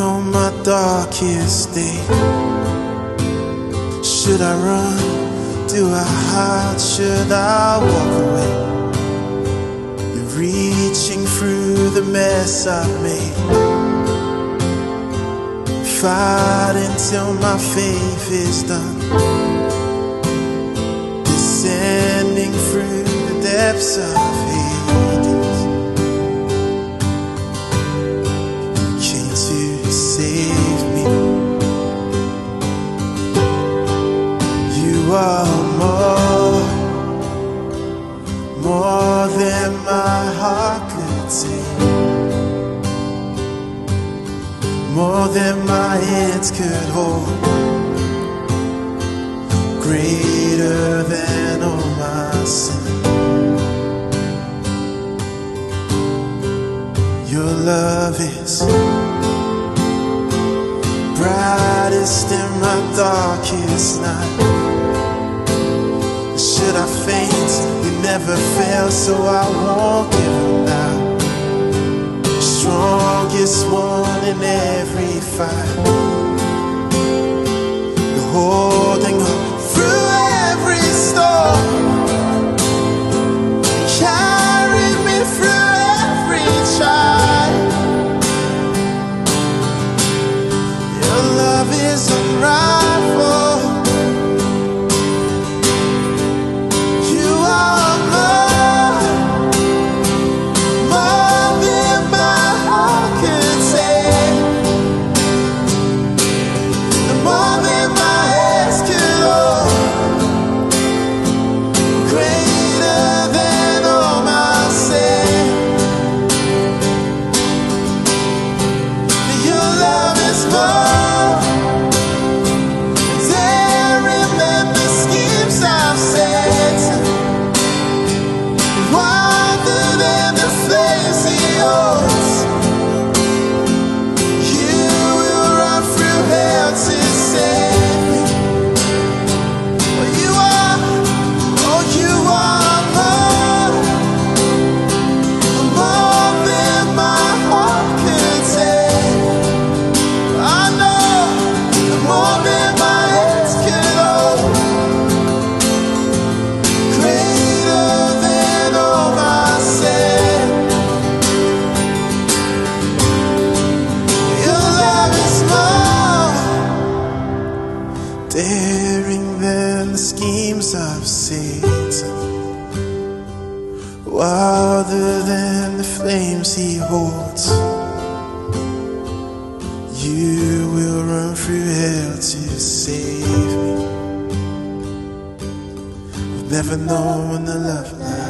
On my darkest day, should I run? Do I hide? Should I walk away? You're reaching through the mess I've made. Fight until my faith is done. Descending through the depths of are more, more than my heart could say, more than my hands could hold, greater than all my sin. Your love is brightest in my darkest night. Should I faint? You never fail, so I won't give up. Strongest one in every fight. You're holding flames daring than the schemes of Satan, wilder than the flames he holds. You will run through hell to save me. I've never known a love like